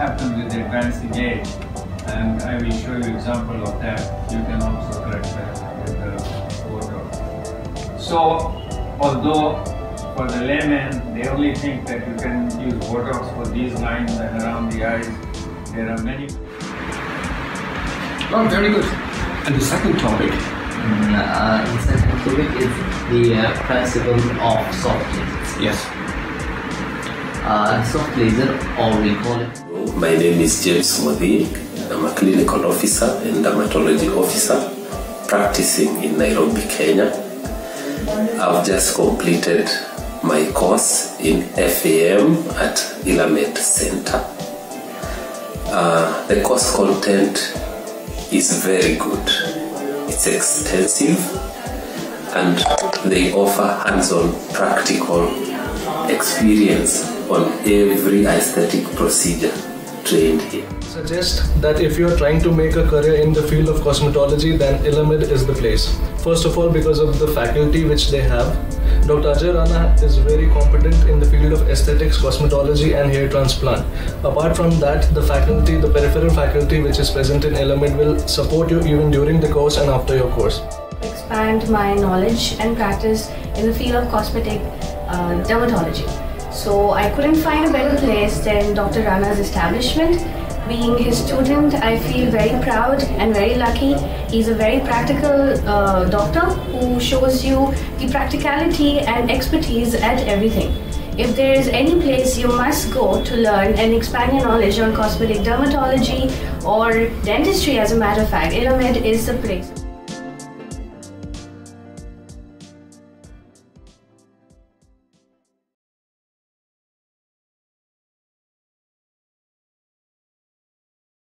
happens with the advancing age, and I will show you example of that. You can also correct that with the Botox. So, although for the layman, they only think that you can use Botox for these lines and around the eyes. There are many. Oh, very good. And the second topic? Mm, uh, the second topic is the uh, principle of soft lasers. Yes. Uh, soft laser, or we call it My name is James Modhi. I'm a clinical officer and dermatology officer practicing in Nairobi, Kenya. I've just completed my course in FAM at Ilamed Center. Uh, the course content is very good. It's extensive and they offer hands-on practical experience on every aesthetic procedure trained here. suggest that if you're trying to make a career in the field of cosmetology, then Ilamed is the place. First of all, because of the faculty which they have. Dr. Ajay Rana is very competent in the field of aesthetics, cosmetology, and hair transplant. Apart from that, the faculty, the peripheral faculty which is present in Ilamed will support you even during the course and after your course. expand my knowledge and practice in the field of cosmetic uh, dermatology. So I couldn't find a better place than Dr. Rana's establishment. Being his student, I feel very proud and very lucky. He's a very practical uh, doctor who shows you the practicality and expertise at everything. If there is any place you must go to learn and expand your knowledge on cosmetic dermatology or dentistry, as a matter of fact, Ilamed is the place.